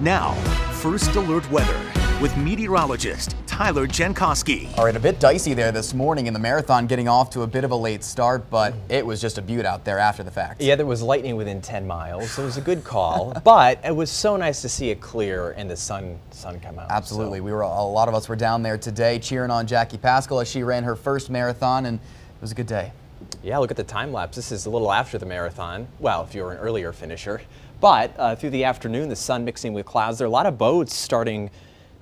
Now, first alert weather with meteorologist Tyler Jankoski. All right, a bit dicey there this morning in the marathon, getting off to a bit of a late start, but it was just a beaut out there after the fact. Yeah, there was lightning within 10 miles. It was a good call, but it was so nice to see it clear and the sun sun come out. Absolutely. So. We were a lot of us were down there today cheering on Jackie Pascal as she ran her first marathon, and it was a good day. Yeah, look at the time lapse. This is a little after the marathon. Well, if you're an earlier finisher. But uh, through the afternoon, the sun mixing with clouds. There are a lot of boats starting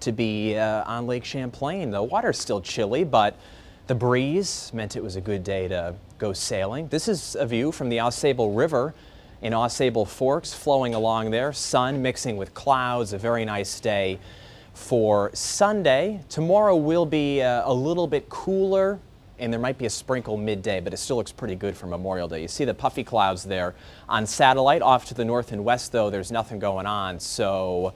to be uh, on Lake Champlain. The water's still chilly, but the breeze meant it was a good day to go sailing. This is a view from the AuSable River in AuSable Forks flowing along there. Sun mixing with clouds, a very nice day for Sunday. Tomorrow will be uh, a little bit cooler and there might be a sprinkle midday, but it still looks pretty good for Memorial Day. You see the puffy clouds there on satellite. Off to the north and west, though, there's nothing going on, so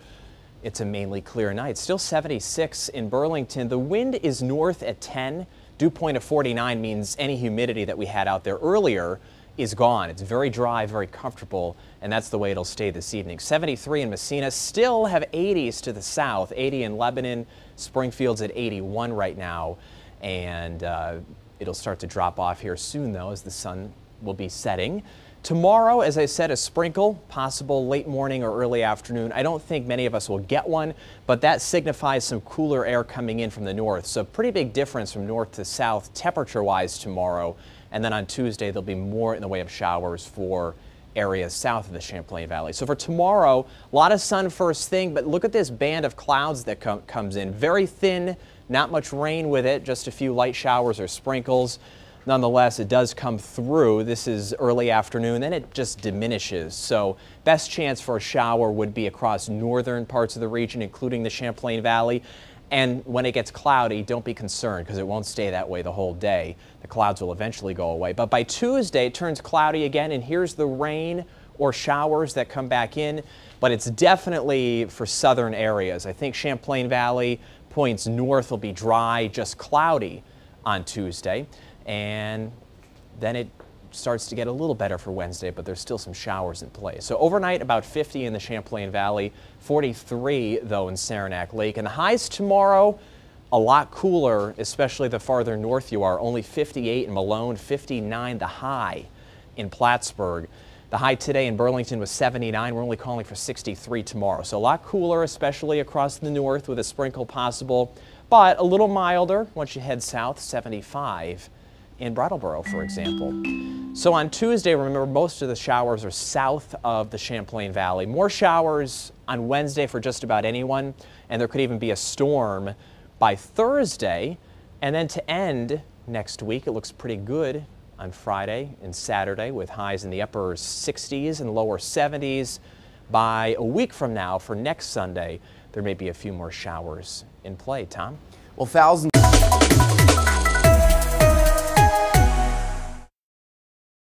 it's a mainly clear night. Still 76 in Burlington. The wind is north at 10. Dew point of 49 means any humidity that we had out there earlier is gone. It's very dry, very comfortable, and that's the way it'll stay this evening. 73 in Massena, still have 80s to the south, 80 in Lebanon, Springfield's at 81 right now and uh, it'll start to drop off here soon though as the sun will be setting. Tomorrow, as I said, a sprinkle, possible late morning or early afternoon. I don't think many of us will get one, but that signifies some cooler air coming in from the north. So pretty big difference from north to south temperature-wise tomorrow. And then on Tuesday, there'll be more in the way of showers for areas south of the Champlain Valley. So for tomorrow, a lot of sun first thing, but look at this band of clouds that com comes in. Very thin, not much rain with it, just a few light showers or sprinkles. Nonetheless, it does come through. This is early afternoon, then it just diminishes. So best chance for a shower would be across northern parts of the region, including the Champlain Valley. And when it gets cloudy, don't be concerned because it won't stay that way the whole day. The clouds will eventually go away. But by Tuesday, it turns cloudy again, and here's the rain or showers that come back in. But it's definitely for southern areas. I think Champlain Valley, points north will be dry, just cloudy on Tuesday. And then it starts to get a little better for Wednesday, but there's still some showers in place. So overnight, about 50 in the Champlain Valley, 43 though in Saranac Lake. And the highs tomorrow, a lot cooler, especially the farther north you are. Only 58 in Malone, 59 the high in Plattsburgh. The high today in Burlington was 79. We're only calling for 63 tomorrow. So a lot cooler, especially across the north with a sprinkle possible, but a little milder once you head south, 75 in Brattleboro, for example. So on Tuesday, remember, most of the showers are south of the Champlain Valley. More showers on Wednesday for just about anyone, and there could even be a storm by Thursday. And then to end next week, it looks pretty good on Friday and Saturday with highs in the upper 60s and lower 70s. By a week from now, for next Sunday, there may be a few more showers in play. Tom? Well, thousands.